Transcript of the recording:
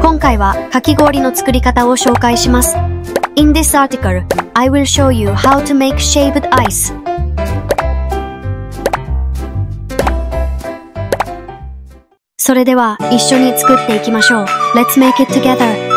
今回はかき氷の作り方を紹介します。In this article, I will show you how to make shaved ice. それでは一緒に作っていきましょう。Let's make it together.